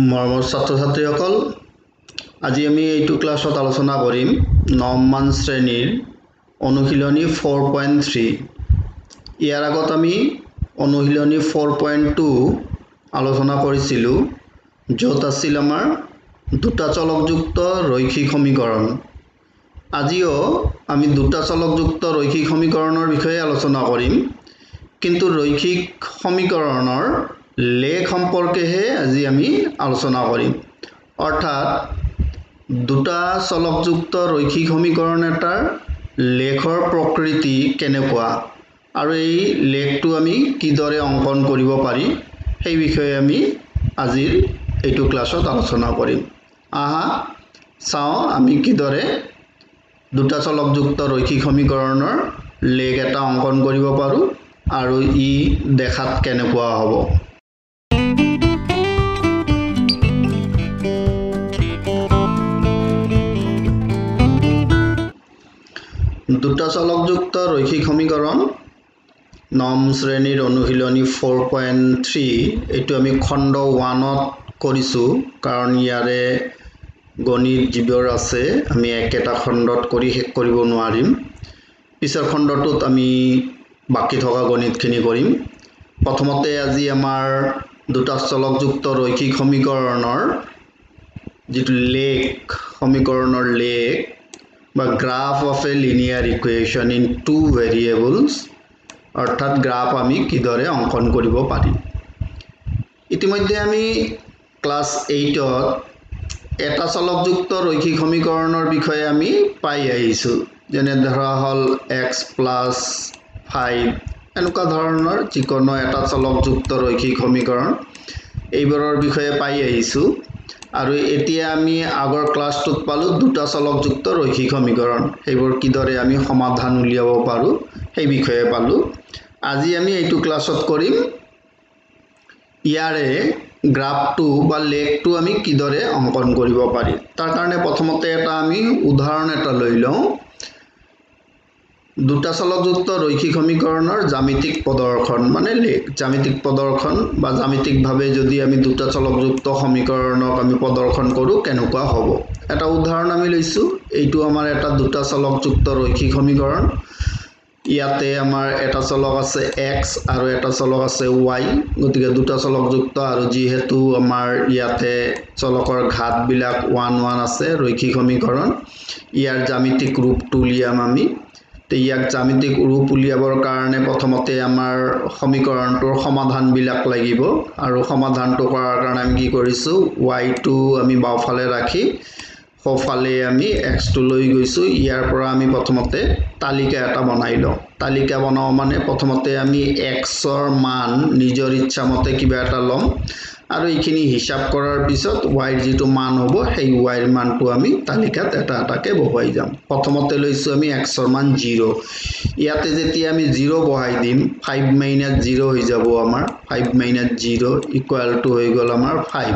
মৰমৰ ছাত্ৰ ছাত্ৰীসকল আজি আমি এইটো ক্লাছত আলোচনা কৰিম নৱমান শ্ৰেণীৰ অনুশীলনী ফ'ৰ পইণ্ট থ্ৰী ইয়াৰ আগত আমি অনুশীলনী ফ'ৰ পইণ্ট টু আলোচনা কৰিছিলোঁ য'ত আছিল আমাৰ দুটা চলকযুক্ত ৰৈখিক সমীকৰণ। আজিও আমি দুটা চলকযুক্ত ৰৈখিক সমীকৰণৰ বিষয়ে আলোচনা কৰিম কিন্তু ৰৈখিক সমীকৰণৰ লেখ সম্পৰ্কেহে আজি আমি আলোচনা কৰিম। অৰ্থাৎ দুটা চলকযুক্ত ৰৈখিক সমীকৰণ এটাৰ লেখৰ প্ৰকৃতি কেনেকুৱা আৰু এই লেখটো আমি কিদৰে অংকন কৰিব পাৰি সেই বিষয়ে আমি আজিৰ এইটো ক্লাছত আলোচনা কৰিম। আহা চাওঁ আমি কিদৰে দুটা চলকযুক্ত ৰৈখিক সমীকৰণৰ লেখ এটা অংকন কৰিব পাৰোঁ আৰু ই দেখাত কেনেকুৱা হ'ব। দুটা চলকযুক্ত ৰৈখিক সমীকৰণ নম শ্ৰেণীৰ অনুশীলনী ফ'ৰ পইণ্ট থ্ৰী এইটো আমি খণ্ড ওৱানত কৰিছোঁ কাৰণ ইয়াৰে গণিত যিবোৰ আছে আমি একেটা খণ্ডত কৰি শেষ কৰিব নোৱাৰিম। পিছৰ খণ্ডটোত আমি বাকী থকা গণিতখিনি কৰিম। প্ৰথমতে আজি আমাৰ দুটা চলকযুক্ত ৰৈখিক সমীকৰণৰ যিটো লেখ সমীকৰণৰ লেখ বা graph of a linear equation in two variables অৰ্থাৎ গ্ৰাফ আমি কিদৰে অংকন কৰিব পাৰিম? ইতিমধ্যে আমি ক্লাছ এইটত এটা চলকযুক্ত ৰৈখিক সমীকৰণৰ বিষয়ে আমি পাই আহিছোঁ। যেনে ধৰা হ'ল এক্স প্লাছ ফাইভ এনেকুৱা ধৰণৰ যিকোনো এটা চলকযুক্ত ৰৈখিক সমীকৰণ। এইবোৰৰ বিষয়ে পাই আহিছোঁ। আৰু এতিয়া আমি আগৰ ক্লাছটোত পালোঁ দুটা চলকযুক্ত ৰৈখিক সমীকৰণ। সেইবোৰ কিদৰে আমি সমাধান উলিয়াব পাৰোঁ সেই বিষয়ে পালোঁ। আজি আমি এইটো ক্লাছত কৰিম ইয়াৰে গ্ৰাফটো বা লেখটো আমি কিদৰে অংকন কৰিব পাৰি। তাৰ কাৰণে প্ৰথমতে এটা আমি উদাহৰণ এটা লৈ লওঁ। দুটা চলকযুক্ত ৰৈখিক সমীকৰণৰ জ্যামিতিক প্ৰদৰ্শন মানে জ্যামিতিক প্ৰদৰ্শন বা জ্যামিতিকভাৱে যদি আমি দুটা চলকযুক্ত সমীকৰণক আমি প্ৰদৰ্শন কৰোঁ কেনেকুৱা হ'ব? এটা উদাহৰণ আমি লৈছোঁ। এইটো আমাৰ এটা দুটা চলকযুক্ত ৰৈখিক সমীকৰণ। ইয়াতে আমাৰ এটা চলক আছে এক্স আৰু এটা চলক আছে ৱাই গতিকে দুটা চলকযুক্ত আৰু যিহেতু আমাৰ ইয়াতে চলকৰ ঘাটবিলাক ওৱান ওৱান আছে ৰৈখিক সমীকৰণ। ইয়াৰ জ্যামিতিক ৰূপটো উলিয়াম আমি। ইয়াক জ্যামিতিক ৰূপ উলিয়াবৰ কাৰণে প্ৰথমতে আমাৰ সমীকৰণটোৰ সমাধানবিলাক লাগিব। আৰু সমাধানটো কৰাৰ কাৰণে আমি কি কৰিছোঁ ৱাইটো আমি বাওঁফালে ৰাখি সোঁফালে আমি এক্সটো লৈ গৈছোঁ। ইয়াৰ পৰা আমি প্ৰথমতে তালিকা এটা বনাই লওঁ। তালিকা বনাওঁ মানে প্ৰথমতে আমি এক্সৰ মান নিজৰ ইচ্ছামতে কিবা এটা ল'ম। আৰু এইখিনি হিচাপ কৰাৰ পিছত ৱাইৰ যিটো মান হ'ব সেই ৱাইৰ মানটো আমি তালিকাত এটা এটাকৈ বহুৱাই যাম। প্ৰথমতে লৈছোঁ আমি এক্সৰ মান জিৰ' ইয়াতে যেতিয়া আমি জিৰ' বহাই দিম ফাইভ মাইনাছ জিৰ' হৈ যাব আমাৰ। Five minus zero' equal to হৈ গ'ল আমাৰ ফাইভ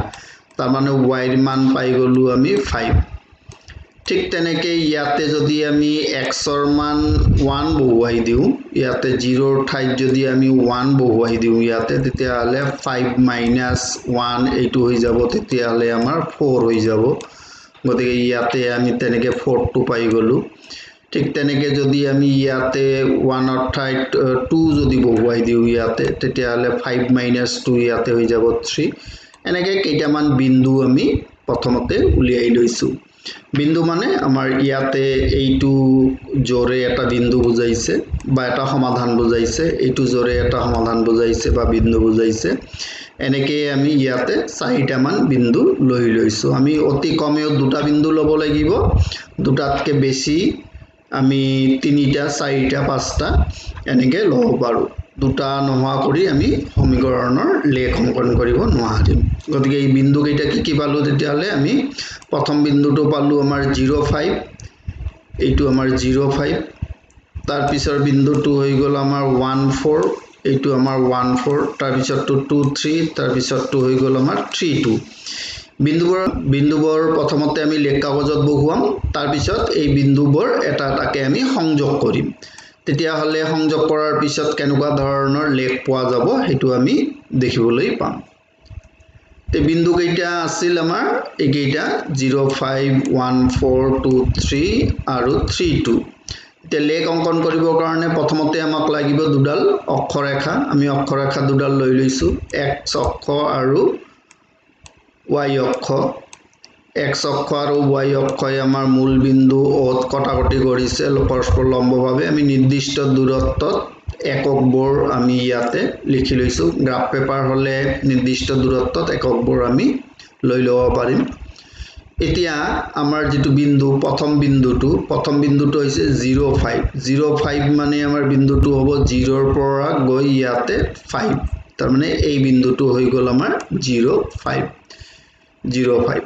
তাৰমানে ৱাইৰ মান পাই গ'লোঁ আমি ফাইভ ঠিক তেনেকৈ ইয়াতে যদি আমি এক্সৰ মান ওৱান বহুৱাই দিওঁ ইয়াতে জিৰ'ৰ ঠাইত যদি আমি ওৱান বহুৱাই দিওঁ ইয়াতে তেতিয়াহ'লে ফাইভ মাইনাছ ওৱান এইটো হৈ যাব তেতিয়াহ'লে আমাৰ ফ'ৰ হৈ যাব। গতিকে ইয়াতে আমি তেনেকৈ ফ'ৰটো পাই গ'লোঁ। ঠিক তেনেকৈ যদি আমি ইয়াতে ওৱানৰ ঠাইত টু যদি বহুৱাই দিওঁ ইয়াতে তেতিয়াহ'লে ফাইভ মাইনাছ টু ইয়াতে হৈ যাব থ্ৰী এনেকৈ কেইটামান বিন্দু আমি প্ৰথমতে উলিয়াই লৈছোঁ। বিন্দু মানে আমাৰ ইয়াতে এইটো জোৰে এটা বিন্দু বুজাইছে বা এটা সমাধান বুজাইছে এইটো জোৰে এটা সমাধান বুজাইছে বা বিন্দু বুজাইছে। এনেকৈয়ে আমি ইয়াতে চাৰিটামান বিন্দু লৈ লৈছোঁ। আমি অতি কমেও দুটা বিন্দু ল'ব লাগিব। দুটাতকৈ বেছি আমি তিনিটা চাৰিটা পাঁচটা এনেকৈ ল'ব পাৰোঁ। দুটা নোহোৱা কৰি আমি সমীকৰণৰ লেখ অংকন কৰিব নোৱাৰিম। গতিকে এই বিন্দুকেইটা কি কি পালোঁ তেতিয়াহ'লে আমি প্ৰথম বিন্দুটো পালোঁ আমাৰ জিৰ' ফাইভ এইটো আমাৰ জিৰ' ফাইভ তাৰপিছৰ বিন্দুটো হৈ গ'ল আমাৰ ওৱান ফ'ৰ এইটো আমাৰ ওৱান ফ'ৰ তাৰপিছতটো টু থ্ৰী তাৰপিছতটো হৈ গ'ল আমাৰ থ্ৰী টু। বিন্দুবোৰ বিন্দুবোৰ প্ৰথমতে আমি লেখ কাগজত বহুৱাম তাৰপিছত এই বিন্দুবোৰ এটা এটাকৈ আমি সংযোগ কৰিম। তেতিয়াহ'লে সংযোগ কৰাৰ পিছত কেনেকুৱা ধৰণৰ লেখ পোৱা যাব সেইটো আমি দেখিবলৈ পাম। তে বিন্দুকেইটা আছিল আমাৰ? এইকেইটা zero' five one four two three আৰু থ্ৰী টু। এতিয়া লেখ অংকন কৰিবৰ কাৰণে প্ৰথমতে আমাক লাগিব দুডাল অক্ষৰেখা। আমি অক্ষৰেখা দুডাল লৈ লৈছোঁ। এক্স অক্ষ আৰু ৱাই অক্ষ। এক্স অক্ষ আৰু ৱাই অক্ষই আমাৰ মূল বিন্দু অ'ত কটাকটি কৰিছে পৰস্পৰ লম্বভাৱে আমি নিৰ্দিষ্ট দূৰত্বত এককবোৰ আমি ইয়াতে লিখি লৈছোঁ। গ্ৰাফ পেপাৰ হ'লে নিৰ্দিষ্ট দূৰত্বত এককবোৰ আমি লৈ ল'ব পাৰিম। এতিয়া আমাৰ যিটো বিন্দু প্ৰথম বিন্দুটো প্ৰথম বিন্দুটো হৈছে জিৰ' ফাইভ। জিৰ' ফাইভ মানে আমাৰ বিন্দুটো হ'ব জিৰ'ৰ পৰা গৈ ইয়াতে ফাইভ। তাৰমানে এই বিন্দুটো হৈ গ'ল আমাৰ জিৰ' ফাইভ। Zero five.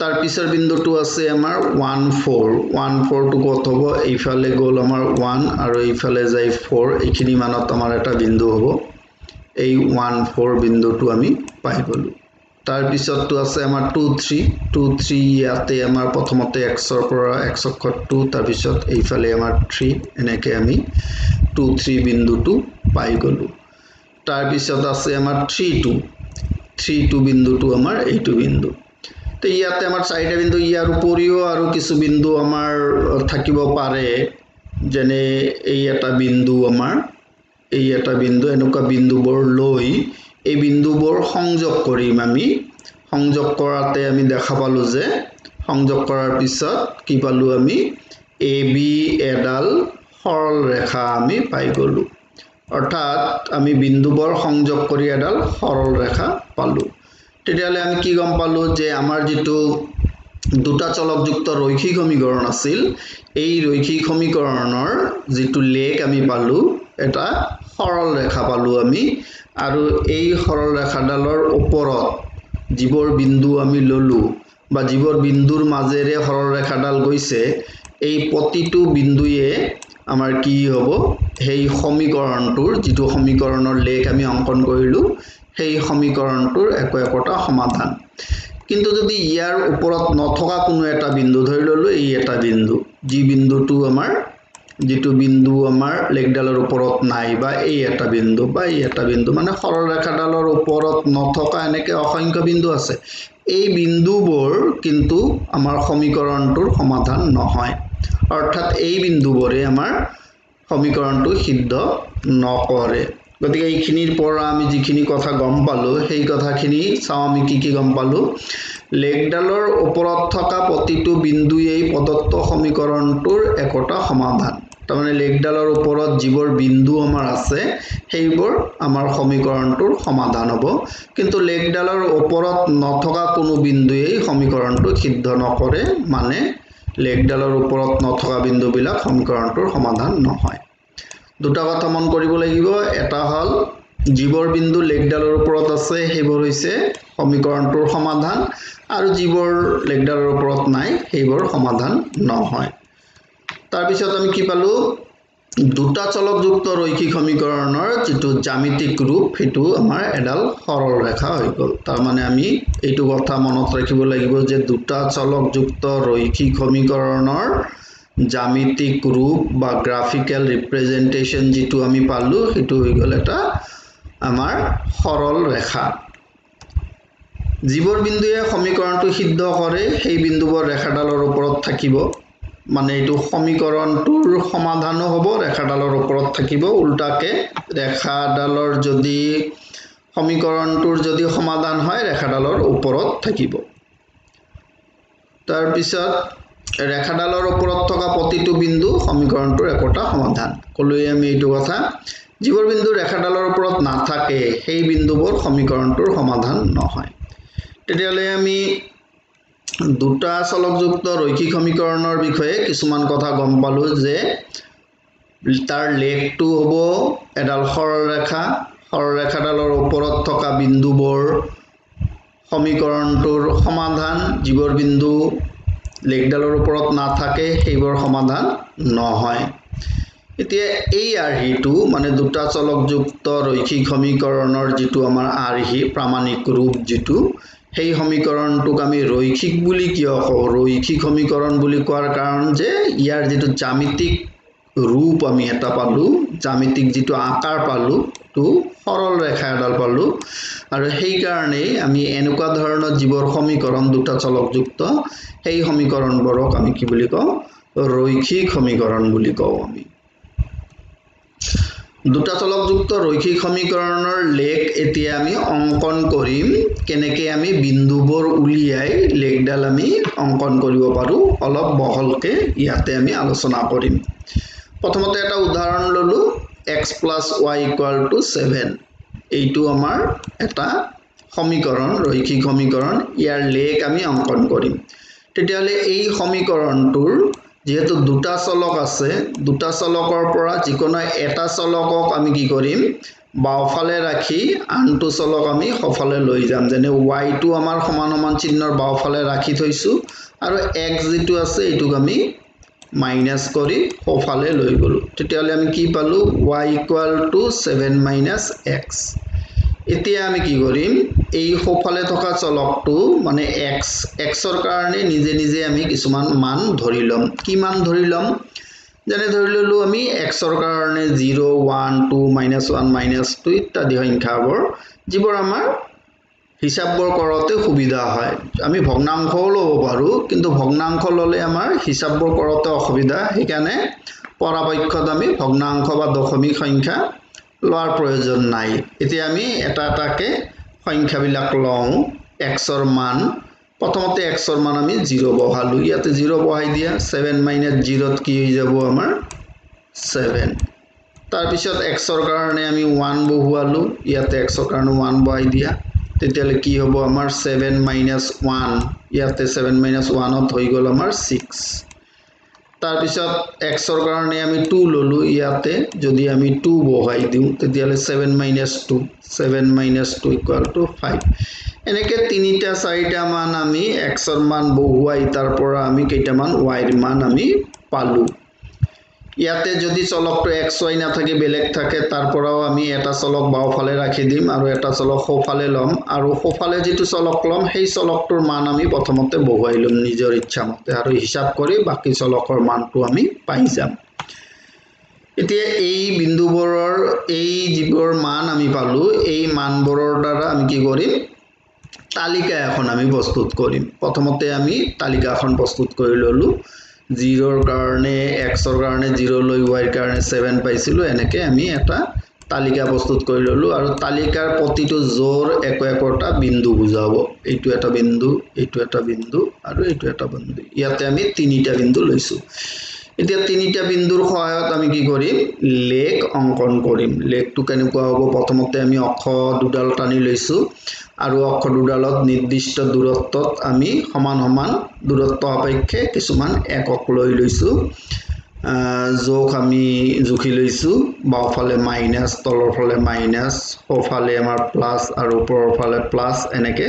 তাৰ পিছৰ বিন্দুটো আছে আমাৰ ওৱান ফ'ৰ। ওৱান ফ'ৰটো ক'ত হ'ব? এইফালে গ'ল আমাৰ ওৱান আৰু এইফালে যায় ফ'ৰ। এইখিনি মানত আমাৰ এটা বিন্দু হ'ব। এই ওৱান ফ'ৰ বিন্দুটো আমি পাই গ'লোঁ। তাৰপিছতটো আছে আমাৰ টু থ্ৰী। টু থ্ৰী ইয়াতে আমাৰ প্ৰথমতে এক্সৰ পৰা এক্স অক্ষত টু তাৰপিছত এইফালে আমাৰ থ্ৰী। এনেকৈ আমি টু থ্ৰী বিন্দুটো পাই গ'লোঁ। তাৰপিছত আছে আমাৰ থ্ৰী টু। থ্ৰী টু বিন্দুটো আমাৰ এইটো বিন্দু। তো ইয়াতে আমাৰ চাৰিটা বিন্দু ইয়াৰ উপৰিও আৰু কিছু বিন্দু আমাৰ থাকিব পাৰে। যেনে এই এটা বিন্দু আমাৰ এই এটা বিন্দু এনেকুৱা বিন্দুবোৰ লৈ এই বিন্দুবোৰ সংযোগ কৰিম আমি। সংযোগ কৰাতে আমি দেখা পালোঁ যে সংযোগ কৰাৰ পিছত কি পালোঁ আমি? এ বি এডাল সৰল ৰেখা আমি পাই গ'লোঁ। অৰ্থাৎ আমি বিন্দুবোৰ সংযোগ কৰি এডাল সৰল ৰেখা পালোঁ। তেতিয়াহ'লে আমি কি গম পালোঁ যে আমাৰ যিটো দুটা চলকযুক্ত ৰৈখিক সমীকৰণ আছিল এই ৰৈখিক সমীকৰণৰ যিটো লেখ আমি পালোঁ এটা সৰল ৰেখা পালোঁ আমি। আৰু এই সৰল ৰেখাডালৰ ওপৰত যিবোৰ বিন্দু আমি ল'লোঁ বা যিবোৰ বিন্দুৰ মাজেৰে সৰল ৰেখাডাল গৈছে এই প্ৰতিটো বিন্দুৱে আমাৰ কি হ'ব সেই সমীকৰণটোৰ যিটো সমীকৰণৰ লেখ আমি অংকন কৰিলোঁ সেই সমীকৰণটোৰ একো একোটা সমাধান। কিন্তু যদি ইয়াৰ ওপৰত নথকা কোনো এটা বিন্দু ধৰি ল'লোঁ এই এটা বিন্দু যি বিন্দুটো আমাৰ যিটো বিন্দু আমাৰ লেখডালৰ ওপৰত নাই বা এই এটা বিন্দু বা এই এটা বিন্দু মানে সৰল ৰেখাডালৰ ওপৰত নথকা এনেকৈ অসংখ্য বিন্দু আছে এই বিন্দুবোৰ কিন্তু আমাৰ সমীকৰণটোৰ সমাধান নহয়। অৰ্থাৎ এই বিন্দুবোৰে আমাৰ সমীকৰণটো সিদ্ধ নকৰে। গতিকে এইখিনিৰ পৰা আমি যিখিনি কথা গম পালোঁ সেই কথাখিনি চাওঁ আমি কি কি গম পালোঁ। লেখডালৰ ওপৰত থকা প্ৰতিটো বিন্দুৱেই প্ৰদত্ত সমীকৰণটোৰ একোটা সমাধান। তাৰমানে লেখডালৰ ওপৰত যিবোৰ বিন্দু আমাৰ আছে সেইবোৰ আমাৰ সমীকৰণটোৰ সমাধান হ'ব। কিন্তু লেখডালৰ ওপৰত নথকা কোনো বিন্দুৱেই সমীকৰণটো সিদ্ধ নকৰে মানে লেখডালৰ ওপৰত নথকা বিন্দুবিলাক সমীকৰণটোৰ সমাধান নহয়। দুটা কথা মন কৰিব লাগিব। এটা হ'ল যিবোৰ বিন্দু লেখডালৰ ওপৰত আছে সেইবোৰ হৈছে সমীকৰণটোৰ সমাধান আৰু যিবোৰ লেখডালৰ ওপৰত নাই সেইবোৰ সমাধান নহয়। তাৰপিছত আমি কি পালোঁ? দুটা চলকযুক্ত ৰৈখিক সমীকৰণৰ যিটো জ্যামিতিক ৰূপ সেইটো আমাৰ এডাল সৰল ৰেখা হৈ গ'ল। তাৰমানে আমি এইটো কথা মনত ৰাখিব লাগিব যে দুটা চলকযুক্ত ৰৈখিক সমীকৰণৰ জ্যামিতিক ৰূপ বা গ্ৰাফিকেল ৰিপ্ৰেজেণ্টেশ্যন যিটো আমি পালোঁ সেইটো হৈ গ'ল এটা আমাৰ সৰল ৰেখা। যিবোৰ বিন্দুৱে সমীকৰণটো সিদ্ধ কৰে সেই বিন্দুবোৰ ৰেখাডালৰ ওপৰত থাকিব। মানে এইটো সমীকৰণটোৰ সমাধানো হ'ব ৰেখাডালৰ ওপৰত থাকিব। উল্টাকে ৰেখাডালৰ যদি সমীকৰণটোৰ যদি সমাধান হয় ৰেখাডালৰ ওপৰত থাকিব। তাৰপিছত ৰেখাডালৰ ওপৰত থকা প্ৰতিটো বিন্দু সমীকৰণটোৰ একোটা সমাধান। ক'লোৱে আমি এইটো কথা। যিবোৰ বিন্দু ৰেখাডালৰ ওপৰত নাথাকে সেই বিন্দুবোৰ সমীকৰণটোৰ সমাধান নহয়। তেতিয়াহ'লে আমি দুটা চলকযুক্ত ৰৈখিক সমীকৰণৰ বিষয়ে কিছুমান কথা গম পালোঁ যে তাৰ লেখটো হ'ব এডাল সৰল ৰেখা। সৰল ৰেখাডালৰ ওপৰত থকা বিন্দুবোৰ সমীকৰণটোৰ সমাধান। যিবোৰ বিন্দু লেখডালৰ ওপৰত নাথাকে সেইবোৰ সমাধান নহয়। এতিয়া এই আৰ্হিটো মানে দুটা চলকযুক্ত ৰৈখিক সমীকৰণৰ যিটো আমাৰ আৰ্হি প্ৰামাণিক ৰূপ যিটো সেই সমীকৰণটোক আমি ৰৈখিক বুলি কিয় কওঁ? ৰৈখিক সমীকৰণ বুলি কোৱাৰ কাৰণ যে ইয়াৰ যিটো জ্যামিতিক ৰূপ আমি এটা পালোঁ জ্যামিতিক যিটো আকাৰ পালোঁ টো সৰল ৰেখা এডাল পালোঁ। আৰু সেইকাৰণেই আমি এনেকুৱা ধৰণৰ যিবোৰ সমীকৰণ দুটা চলকযুক্ত সেই সমীকৰণবোৰক আমি কি বুলি কওঁ? ৰৈখিক সমীকৰণ বুলি কওঁ আমি। দুটা চলকযুক্ত ৰৈখিক সমীকৰণৰ লেখ এতিয়া আমি অংকন কৰিম। কেনেকৈ আমি বিন্দুবোৰ উলিয়াই লেখডাল আমি অংকন কৰিব পাৰোঁ অলপ বহলকৈ ইয়াতে আমি আলোচনা কৰিম। প্ৰথমতে এটা উদাহৰণ ল'লোঁ। X plus y equal to seven. এইটো আমাৰ এটা সমীকৰণ ৰৈখিক সমীকৰণ। ইয়াৰ লেখ আমি অংকন কৰিম। তেতিয়াহ'লে এই সমীকৰণটোৰ যিহেতু দুটা চলক আছে দুটা চলকৰ পৰা যিকোনো এটা চলকক আমি কি কৰিম? বাওঁফালে ৰাখি আনটো চলক আমি সফালে লৈ যাম। যেনে ৱাইটো আমাৰ সমান সমান চিহ্নৰ বাওঁফালে ৰাখি থৈছোঁ। আৰু এক্স যিটো আছে এইটোক আমি মাইনাছ কৰি সোঁফালে লৈ গ'লোঁ। তেতিয়াহ'লে আমি কি পালোঁ? Y equal to seven minus x এতিয়া আমি কি কৰিম? এই সোঁফালে থকা চলকটো মানে এক্স এক্সৰ কাৰণে নিজে নিজে আমি কিছুমান মান ধৰি ল'ম। কি মান ধৰি ল'ম? যেনে ধৰি ল'লোঁ আমি এক্সৰ কাৰণে zero' one two minus one minus two ইত্যাদি সংখ্যাবোৰ যিবোৰ আমাৰ হিচাপবোৰ কৰোঁতে সুবিধা হয়। আমি ভগ্নাংশও ল'ব পাৰোঁ কিন্তু ভগ্নাংশ ল'লে আমাৰ হিচাপবোৰ কৰোঁতে অসুবিধা। সেইকাৰণে পৰাপক্ষত আমি ভগ্নাংশ বা দশমিক সংখ্যা লোৱাৰ প্ৰয়োজন নাই। এতিয়া আমি এটা এটাকৈ সংখ্যাবিলাক লওঁ। এক্সৰ মান প্ৰথমতে এক্সৰ মান আমি জিৰ' বহালোঁ। ইয়াতে জিৰ' বহাই দিয়া ছেভেন মাইনাছ জিৰ'ত কি হৈ যাব আমাৰ? ছেভেন। তাৰপিছত এক্সৰ কাৰণে আমি ওৱান বহুৱালোঁ। ইয়াতে এক্সৰ কাৰণে ওৱান বহাই দিয়া। তেতিয়াহ'লে কি হ'ব? আমাৰ ছেভেন মাইনাছ ওৱান ইয়াতে ছেভেন মাইনাছ ওৱানত হৈ গ'ল আমাৰ ছিক্স তাৰপিছত এক্সৰ কাৰণে আমি টু ল'লোঁ ইয়াতে যদি আমি টু বহাই দিওঁ তেতিয়াহ'লে seven minus two seven minus two equal to five এনেকৈ তিনিটা চাৰিটামান আমি এক্সৰ মান বহুৱাই তাৰ পৰা আমি কেইটামান ৱাইৰ মান আমি পালোঁ। ইয়াতে যদি চলকটো এক্স ৱাই নাথাকে বেলেগ থাকে তাৰ পৰাও আমি এটা চলক বাওঁফালে ৰাখি দিম আৰু এটা চলক সোঁফালে ল'ম। আৰু সোঁফালে যিটো চলক ল'ম সেই চলকটোৰ মান আমি প্ৰথমতে বহুৱাই ল'ম নিজৰ ইচ্ছামতে আৰু হিচাপ কৰি বাকী চলকৰ মানটো আমি পাই যাম। এতিয়া এই বিন্দুবোৰৰ এই যিবোৰ মান আমি পালোঁ এই মানবোৰৰ দ্বাৰা আমি কি কৰিম? তালিকা এখন আমি প্ৰস্তুত কৰিম। প্ৰথমতে আমি তালিকাখন প্ৰস্তুত কৰি ল'লোঁ। জিৰ'ৰ কাৰণে এক্সৰ কাৰণে জিৰ' লৈ ৱাইৰ কাৰণে ছেভেন পাইছিলোঁ এনেকৈ আমি এটা তালিকা প্ৰস্তুত কৰি ল'লোঁ আৰু তালিকাৰ প্ৰতিটো জোৰ একো একোটা বিন্দু বুজাব। এইটো এটা বিন্দু এইটো এটা বিন্দু আৰু এইটো এটা বিন্দু। ইয়াতে আমি তিনিটা বিন্দু লৈছোঁ। এতিয়া তিনিটা বিন্দুৰ সহায়ত আমি কি কৰিম? লেক অংকন কৰিম। লেকটো কেনেকুৱা হ'ব? প্ৰথমতে আমি অক্ষ দুডাল টানি লৈছোঁ। আৰু অক্ষ দুডালত নিৰ্দিষ্ট দূৰত্বত আমি সমান সমান দূৰত্ব সাপেক্ষে কিছুমান একক লৈ লৈছোঁ। জোখ আমি জুখি লৈছোঁ। বাওঁফালে মাইনাছ তলৰ ফালে মাইনাছ সোঁফালে আমাৰ প্লাছ আৰু ওপৰৰ ফালে প্লাছ এনেকৈ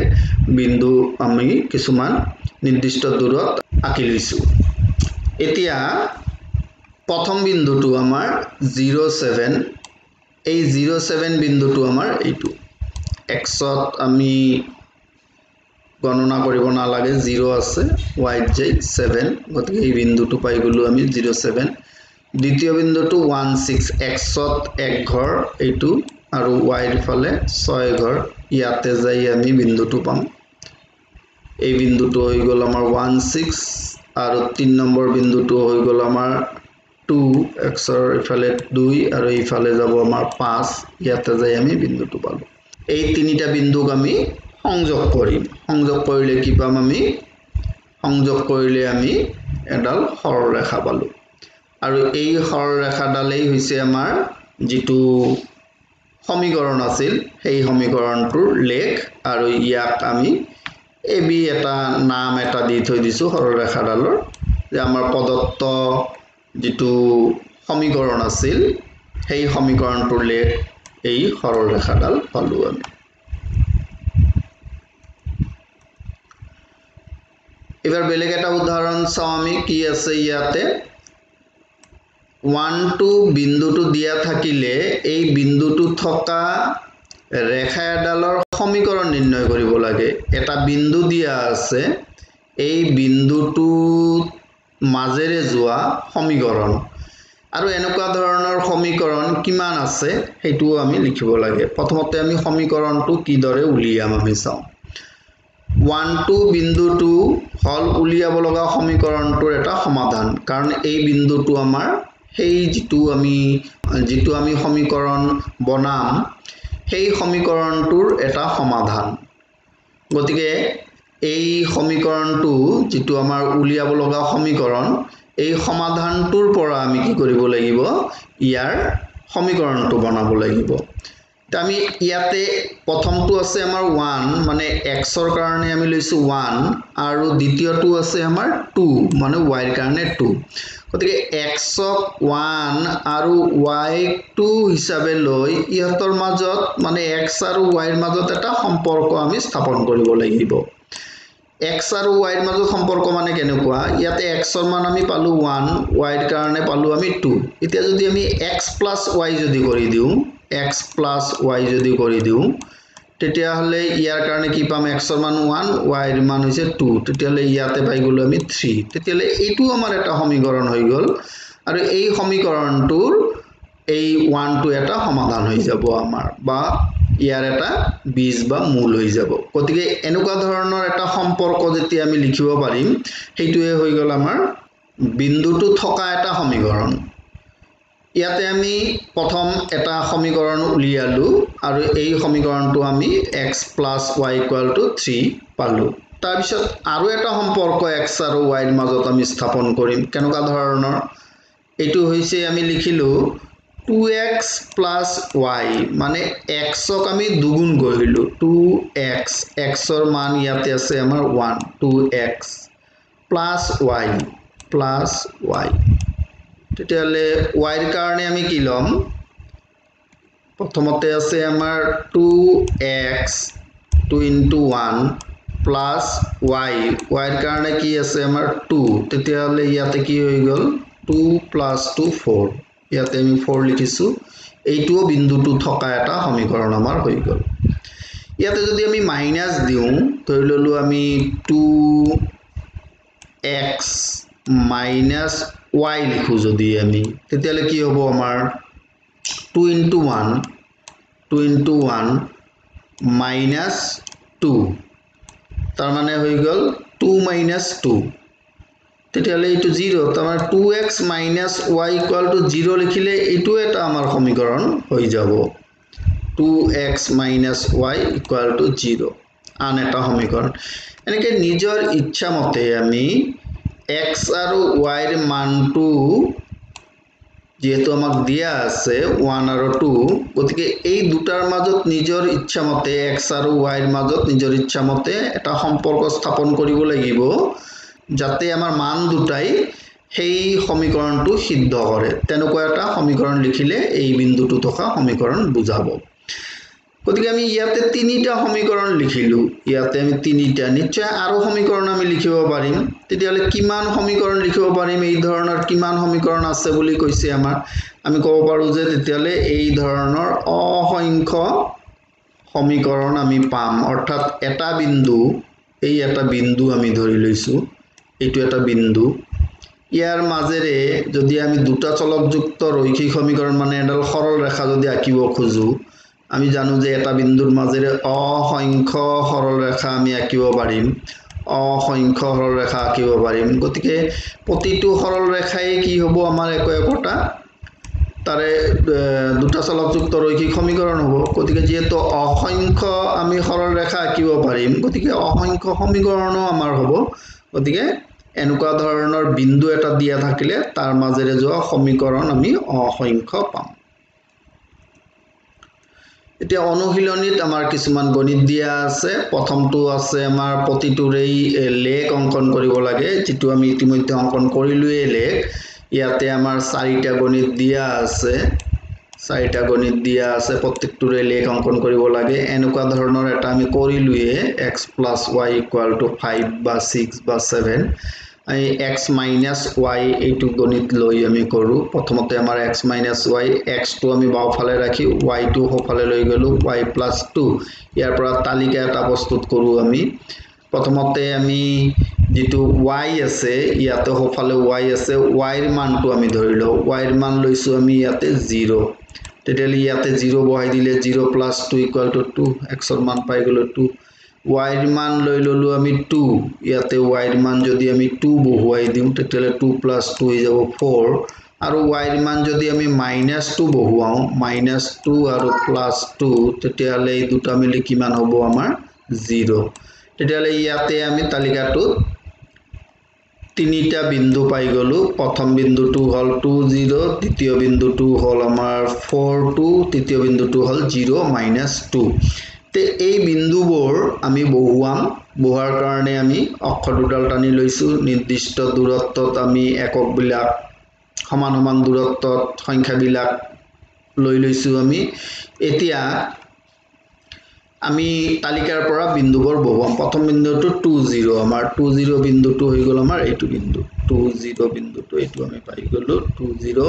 বিন্দু আমি কিছুমান নিৰ্দিষ্ট দূৰত আঁকি লৈছোঁ। এতিয়া প্ৰথম বিন্দুটো আমাৰ জিৰ' ছেভেন এই জিৰ' ছেভেন বিন্দুটো আমাৰ এইটো। এক্সত আমি গণনা কৰিব নালাগে জিৰ' আছে ৱাইট জে ছেভেন গতিকে এই বিন্দুটো পাই গ'লোঁ আমি জিৰ' ছেভেন দ্বিতীয় বিন্দুটো ওৱান ছিক্স এক্সত এক ঘৰ এইটো আৰু ৱাইৰ ফালে ছয় ঘৰ ইয়াতে যাই আমি বিন্দুটো পাম। এই বিন্দুটো হৈ গ'ল আমাৰ ওৱান ছিক্স আৰু তিনি নম্বৰ বিন্দুটো হৈ গ'ল আমাৰ টু এক্সৰ ইফালে দুই আৰু ইফালে যাব আমাৰ পাঁচ ইয়াতে যাই আমি বিন্দুটো পালোঁ। এই তিনিটা বিন্দুক আমি সংযোগ কৰিম। সংযোগ কৰিলে কি পাম আমি? সংযোগ কৰিলে আমি এডাল সৰলৰেখা পালোঁ। আৰু এই সৰলৰেখাডালেই হৈছে আমাৰ যিটো সমীকৰণ আছিল সেই সমীকৰণটোৰ লেখ। আৰু ইয়াক আমি এ বি এটা নাম এটা দি থৈ দিছোঁ সৰলৰেখাডালৰ যে আমাৰ প্ৰদত্ত যিটো সমীকৰণ আছিল সেই সমীকৰণটোৰ লেখ এই সৰলৰেখাডাল পালোঁ আমি। এবাৰ বেলেগ এটা উদাহৰণ চাওঁ আমি কি আছে ইয়াতে? ওৱান টু বিন্দুটো দিয়া থাকিলে এই বিন্দুটো থকা ৰেখা এডালৰ সমীকৰণ নিৰ্ণয় কৰিব লাগে। এটা বিন্দু দিয়া আছে এই বিন্দুটো মাজেৰে যোৱা সমীকৰণ। আৰু এনেকুৱা ধৰণৰ সমীকৰণ কিমান আছে সেইটোও আমি লিখিব লাগে। প্ৰথমতে আমি সমীকৰণটো কিদৰে উলিয়াম আমি চাওঁ। ওৱান টু বিন্দুটো হ'ল উলিয়াব লগা সমীকৰণটোৰ এটা সমাধান। কাৰণ এই বিন্দুটো আমাৰ সেই যিটো আমি যিটো আমি সমীকৰণ বনাম সেই সমীকৰণটোৰ এটা সমাধান। গতিকে এই সমীকৰণটো যিটো আমাৰ উলিয়াব লগা সমীকৰণ এই সমাধানটোৰ পৰা আমি কি কৰিব লাগিব? ইয়াৰ সমীকৰণটো বনাব লাগিব। আমি ইয়াতে প্ৰথমটো আছে আমাৰ ওৱান মানে এক্সৰ কাৰণে আমি লৈছোঁ ওৱান আৰু দ্বিতীয়টো আছে আমাৰ টু মানে ৱাইৰ কাৰণে টু গতিকে এক্সক ওৱান আৰু ৱাইক টু হিচাপে লৈ ইহঁতৰ মাজত মানে এক্স আৰু ৱাইৰ মাজত এটা সম্পৰ্ক আমি স্থাপন কৰিব লাগিব। এক্স আৰু ৱাইৰ মাজত সম্পৰ্ক মানে কেনেকুৱা? ইয়াতে এক্সৰ মান আমি পালোঁ ওৱান ৱাইৰ কাৰণে পালোঁ আমি টু এতিয়া যদি আমি এক্স প্লাছ ৱাই যদি কৰি দিওঁ এক্স প্লাছ ৱাই যদি কৰি দিওঁ তেতিয়াহ'লে ইয়াৰ কাৰণে কি পাম? এক্সৰ মান ওৱান ৱাইৰ মান হৈছে টু তেতিয়াহ'লে ইয়াতে পাই গ'লোঁ আমি থ্ৰী তেতিয়াহ'লে এইটো আমাৰ এটা সমীকৰণ হৈ গ'ল। আৰু এই সমীকৰণটোৰ এই ওৱানটো এটা সমাধান হৈ যাব আমাৰ বা ইয়াৰ এটা বীজ বা মূল হৈ যাব। গতিকে এনেকুৱা ধৰণৰ এটা সম্পৰ্ক যেতিয়া আমি লিখিব পাৰিম সেইটোৱে হৈ গ'ল আমাৰ বিন্দুটো থকা এটা সমীকৰণ। ইয়াতে আমি প্ৰথম এটা সমীকৰণ উলিয়ালোঁ আৰু এই সমীকৰণটো আমি x plus y equal to three পালোঁ। তাৰপিছত আৰু এটা সম্পৰ্ক এক্স আৰু ৱাইৰ মাজত আমি স্থাপন কৰিম। কেনেকুৱা ধৰণৰ? এইটো হৈছে আমি লিখিলোঁ টু এক্স প্লাছ ৱাই মানে এক্সক আমি দুগুণ কৰিলোঁ টু এক্স এক্সৰ মান ইয়াতে আছে আমাৰ one two x plus y plus y তেতিয়াহ'লে ৱাইৰ কাৰণে আমি কি ল'ম? প্ৰথমতে আছে আমাৰ two x two into one plus y ৱাইৰ কাৰণে কি আছে আমাৰ টু তেতিয়াহ'লে ইয়াতে কি হৈ গ'ল? টু প্লাছ টু ফ'ৰ ইয়াতে আমি ফ'ৰ লিখিছোঁ। এইটোও বিন্দুটো থকা এটা সমীকৰণ আমাৰ হৈ গ'ল। ইয়াতে যদি আমি মাইনাছ দিওঁ, ধৰি ল'লোঁ আমি টু এক্স মাইনাছ ৱাই লিখোঁ যদি আমি, তেতিয়াহ'লে কি হ'ব আমাৰ? Two into one two into one minus two তাৰমানে হৈ গ'ল টু মাইনাছ টু তেতিয়াহ'লে এইটো জিৰ' তাৰমানে two x minus y equal to zero' লিখিলে এইটোও এটা আমাৰ সমীকৰণ হৈ যাব। Two x minus y equal to zero' আন এটা সমীকৰণ। এনেকৈ নিজৰ ইচ্ছামতে আমি এক্স আৰু ৱাইৰ মানটো যিহেতু আমাক দিয়া আছে ওৱান আৰু টু গতিকে এই দুটাৰ মাজত নিজৰ ইচ্ছামতে এক্স আৰু ৱাইৰ মাজত নিজৰ ইচ্ছামতে এটা সম্পৰ্ক স্থাপন কৰিব লাগিব। যাতে আমাৰ মান দুটাই সেই সমীকৰণটো সিদ্ধ কৰে। তেনেকুৱা এটা সমীকৰণ লিখিলে এই বিন্দুটো থকা সমীকৰণ বুজাব। গতিকে আমি ইয়াতে তিনিটা সমীকৰণ লিখিলোঁ। ইয়াতে আমি তিনিটা নিশ্চয় আৰু সমীকৰণ আমি লিখিব পাৰিম। তেতিয়াহ'লে কিমান সমীকৰণ লিখিব পাৰিম? এই ধৰণৰ কিমান সমীকৰণ আছে বুলি কৈছে আমাৰ। আমি ক'ব পাৰোঁ যে তেতিয়াহ'লে এই ধৰণৰ অসংখ্য সমীকৰণ আমি পাম। অৰ্থাৎ এটা বিন্দু এই এটা বিন্দু আমি ধৰি লৈছোঁ। এইটো এটা বিন্দু। ইয়াৰ মাজেৰে যদি আমি দুটা চলকযুক্ত ৰৈখিক সমীকৰণ মানে এডাল সৰল ৰেখা যদি আঁকিব খোজোঁ আমি জানো যে এটা বিন্দুৰ মাজেৰে অসংখ্য সৰল ৰেখা আমি আঁকিব পাৰিম। অসংখ্য সৰল ৰেখা আঁকিব পাৰিম। গতিকে প্ৰতিটো সৰল ৰেখাই কি হ'ব? আমাৰ একো একোটা। তাৰে দুটা চলকযুক্ত ৰৈখিক সমীকৰণ হ'ব। গতিকে যিহেতু অসংখ্য আমি সৰল ৰেখা আঁকিব পাৰিম গতিকে অসংখ্য সমীকৰণো আমাৰ হ'ব। গতিকে এনেকুৱা ধৰণৰ বিন্দু এটা দিয়া থাকিলে তাৰ মাজেৰে যোৱা সমীকৰণ আমি অসংখ্য পাম। এতিয়া অনুশীলনীত আমাৰ কিছুমান গণিত দিয়া আছে। প্ৰথমটো আছে আমাৰ প্ৰতিটোৰেই লেখ অংকন কৰিব লাগে যিটো আমি ইতিমধ্যে অংকন কৰিলোৱেই লেখ। ইয়াতে আমাৰ চাৰিটা গণিত দিয়া আছে। চাৰিটা গণিত দিয়া আছে প্ৰত্যেকটোৰে লেখ অংকন কৰিব লাগে। এনেকুৱা ধৰণৰ এটা আমি কৰিলোৱে x plus y equal to five বা ছিক্স বা ছেভেন আমি এক্স মাইনাছ ৱাই এইটো গণিত লৈ আমি কৰোঁ। প্ৰথমতে আমাৰ এক্স মাইনাছ ৱাই এক্সটো আমি বাওঁফালে ৰাখি ৱাইটো সোঁফালে লৈ গ'লোঁ ৱাই প্লাছ টু ইয়াৰ পৰা তালিকা এটা প্ৰস্তুত কৰোঁ আমি। প্ৰথমতে আমি যিটো ৱাই আছে ইয়াতে সোঁফালে ৱাই আছে ৱাইৰ মানটো আমি ধৰি লওঁ ৱাইৰ মান লৈছোঁ আমি ইয়াতে জিৰ' তেতিয়াহ'লে ইয়াতে জিৰ' বহাই দিলে zero' plus two equal to two এক্সৰ মান পাই গ'লোঁ টু ৱাইৰ মান লৈ ল'লোঁ আমি টু ইয়াতে ৱাইৰ মান যদি আমি টু বহুৱাই দিওঁ তেতিয়াহ'লে টু প্লাছ টু হৈ যাব ফ'ৰ আৰু ৱাইৰ মান যদি আমি মাইনাছ টু বহুৱাওঁ মাইনাছ টু আৰু প্লাছ টু তেতিয়াহ'লে এই দুটা মিলি কিমান হ'ব আমাৰ জিৰ' তেতিয়াহ'লে ইয়াতে আমি তালিকাটোত তিনিটা বিন্দু পাই গ'লোঁ। প্ৰথম বিন্দুটো হ'ল টু জিৰ' দ্বিতীয় বিন্দুটো হ'ল আমাৰ ফ'ৰ টু তৃতীয় বিন্দুটো হ'ল জিৰ' মাইনাছ টু তে এই বিন্দুবোৰ আমি বহুৱাম। বহোৱাৰ কাৰণে আমি অক্ষৰ দুডাল টানি লৈছোঁ। নিৰ্দিষ্ট দূৰত্বত আমি এককবিলাক সমান সমান দূৰত্বত সংখ্যাবিলাক লৈ লৈছোঁ আমি। এতিয়া আমি তালিকাৰ পৰা বিন্দুবোৰ বহুৱাম। প্ৰথম বিন্দুটো টু জিৰ' আমাৰ টু জিৰ' বিন্দুটো হৈ গ'ল আমাৰ এইটো বিন্দু। টু জিৰ' বিন্দুটো এইটো আমি পাই গ'লোঁ টু জিৰ'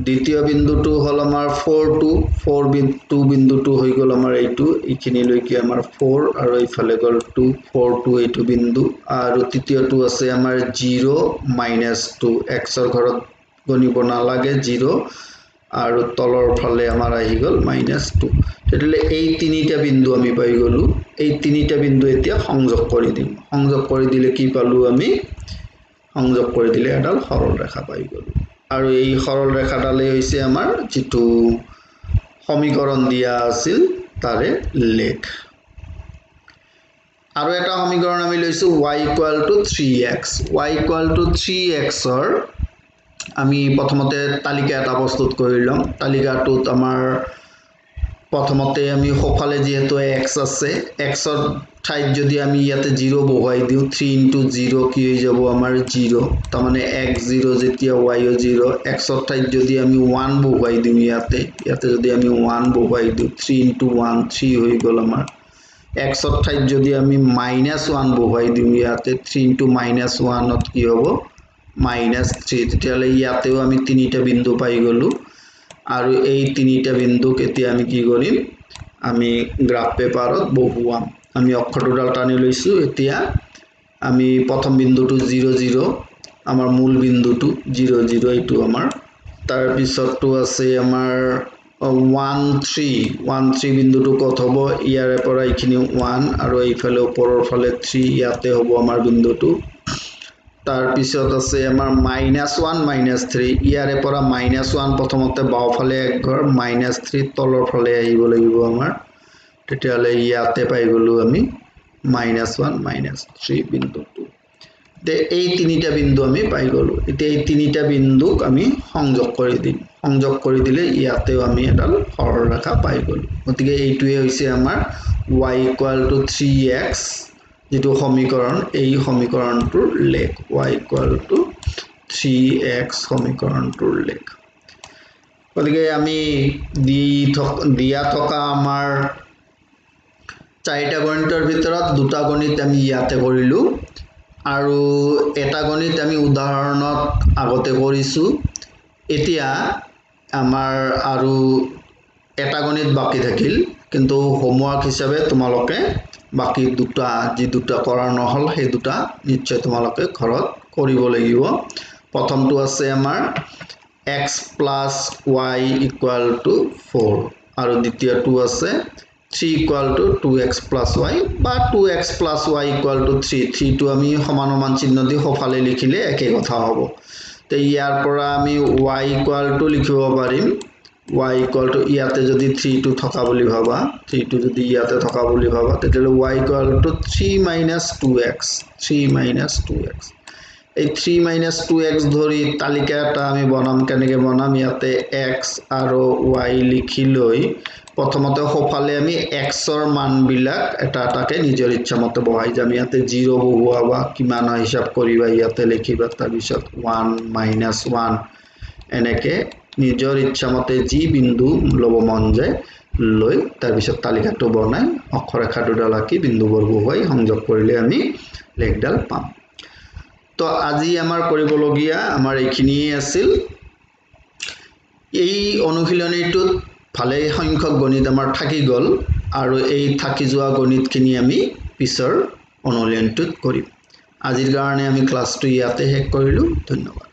দ্বিতীয় বিন্দুটো হ'ল আমাৰ ফ'ৰ টু ফ'ৰ টু বিন্দুটো হৈ গ'ল আমাৰ এইটো। এইখিনিলৈকে আমাৰ ফ'ৰ আৰু এইফালে গ'ল টু ফ'ৰ টু এইটো বিন্দু। আৰু তৃতীয়টো আছে আমাৰ জিৰ' মাইনাছ টু। এক্সৰ ঘৰত গণিব নালাগে জিৰ' আৰু তলৰ ফালে আমাৰ আহি গ'ল মাইনাছ টু। তেতিয়াহ'লে এই তিনিটা বিন্দু আমি পাই গ'লোঁ। এই তিনিটা বিন্দু এতিয়া সংযোগ কৰি দিম। সংযোগ কৰি দিলে কি পালোঁ আমি? সংযোগ কৰি দিলে এডাল সৰল ৰেখা পাই গ'লোঁ। আৰু এই সৰল ৰেখাডালেই হৈছে আমাৰ যিটো সমীকৰণ দিয়া আছিল তাৰে লেখ। আৰু এটা সমীকৰণ আমি লৈছোঁ y equal to three x y equal to three এক্সৰ আমি প্ৰথমতে তালিকা এটা প্ৰস্তুত কৰি ল'ম। তালিকাটোত আমাৰ প্ৰথমতে আমি সোঁফালে যিহেতু এক্স আছে এক্সৰ ঠাইত যদি আমি ইয়াতে জিৰ' বহুৱাই দিওঁ থ্ৰী ইণ্টু জিৰ' কি হৈ যাব আমাৰ জিৰ' তাৰমানে এক্স জিৰ' যেতিয়া ৱাইও জিৰ' এক্সৰ ঠাইত যদি আমি ওৱান বহুৱাই দিওঁ ইয়াতে ইয়াতে যদি আমি ওৱান বহুৱাই দিওঁ থ্ৰী ইণ্টু ওৱান থ্ৰী হৈ গ'ল আমাৰ। এক্সৰ ঠাইত যদি আমি মাইনাছ ওৱান বহুৱাই দিওঁ ইয়াতে থ্ৰী ইণ্টু মাইনাছ ওৱানত কি হ'ব? মাইনাছ থ্ৰী তেতিয়াহ'লে ইয়াতেও আমি তিনিটা বিন্দু পাই গ'লোঁ। আৰু এই তিনিটা বিন্দুক এতিয়া আমি কি কৰিম? আমি গ্ৰাফ পেপাৰত বহুৱাম। আমি অক্ষৰ দুডাল টানি লৈছোঁ। এতিয়া আমি প্ৰথম বিন্দুটো জিৰ' জিৰ' আমাৰ মূল বিন্দুটো জিৰ' জিৰ' এইটো আমাৰ। তাৰপিছতটো আছে আমাৰ ওৱান থ্ৰী। ওৱান থ্ৰী বিন্দুটো ক'ত হ'ব? ইয়াৰে পৰা এইখিনি ওৱান আৰু এইফালে ওপৰৰ ফালে থ্ৰী ইয়াতে হ'ব আমাৰ বিন্দুটো। তাৰপিছত আছে আমাৰ মাইনাছ ওৱান মাইনাছ থ্ৰী ইয়াৰে পৰা মাইনাছ ওৱান প্ৰথমতে বাওঁফালে এক ঘৰ মাইনাছ থ্ৰী তলৰ ফালে আহিব লাগিব আমাৰ। তেতিয়াহ'লে ইয়াতে পাই গ'লোঁ আমি মাইনাছ ওৱান মাইনাছ থ্ৰী বিন্দুটো। তে এই তিনিটা বিন্দু আমি পাই গ'লোঁ। এতিয়া এই তিনিটা বিন্দুক আমি সংযোগ কৰি দিম। সংযোগ কৰি দিলে ইয়াতেও আমি এডাল সৰল ৰেখা পাই গ'লোঁ। গতিকে এইটোৱে হৈছে আমাৰ y equal to three x যিটো সমীকৰণ এই সমীকৰণটোৰ লেখ y equal to three x সমীকৰণটোৰ লেখ। গতিকে আমি দি থকা দিয়া থকা আমাৰ চাৰিটা গণিতৰ ভিতৰত দুটা গণিত আমি ইয়াতে কৰিলোঁ আৰু এটা গণিত আমি উদাহৰণত আগতে কৰিছোঁ। এতিয়া আমাৰ আৰু এটা গণিত বাকী থাকিল। কিন্তু হোমৱৰ্ক হিচাপে তোমালোকে বাকী দুটা যি দুটা কৰা নহ'ল সেই দুটা নিশ্চয় তোমালোকে ঘৰত কৰিব লাগিব। প্ৰথমটো আছে আমাৰ x plus y equal to four আৰু দ্বিতীয়টো আছে three equal to two x plus y বা two x plus y equal to three থ্ৰীটো আমি সমান সমান চিহ্ন দি সোঁফালে লিখিলে একেই কথা হ'ব। তো ইয়াৰ পৰা আমি ৱাই ইকুৱেল টু লিখিব পাৰিম। ৱাই ইকুৱেল টু ইয়াতে যদি থ্ৰীটো থকা বুলি ভাবা থ্ৰীটো যদি ইয়াতে থকা বুলি ভাবা তেতিয়াহ'লে y equal to three minus two x three minus two x এই থ্ৰী মাইনাছ টু এক্স ধৰি তালিকা এটা আমি বনাম কেনেকৈ বনাম? ইয়াতে এক্স আৰু ৱাই লিখি লৈ প্ৰথমতে সোঁফালে আমি এক্সৰ মানবিলাক এটা এটাকৈ নিজৰ ইচ্ছামতে বহাই যাম। ইয়াতে জিৰ' বহুৱা বা কিমান হিচাপ কৰিবা ইয়াতে লিখিবা। তাৰপিছত ওৱান মাইনাছ ওৱান এনেকৈ নিজৰ ইচ্ছামতে বিন্দু ল'ব মন যায় লৈ তাৰপিছত তালিকাটো বনাই অক্ষৰেখা দুডাল আঁকি বিন্দুবোৰ বহুৱাই সংযোগ কৰিলে আমি লেখডাল পাম। তো আজি আমাৰ কৰিবলগীয়া আমাৰ এইখিনিয়ে আছিল। এই অনুশীলনীটোত ভালেই সংখ্যক গণিত আমাৰ থাকি গ'ল আৰু এই থাকি যোৱা গণিতখিনি আমি পিছৰ অনুলিয়নটোত কৰিম। আজিৰ কাৰণে আমি ক্লাছটো ইয়াতে শেষ কৰিলোঁ। ধন্যবাদ।